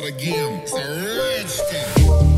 part again. the game. It's a rich.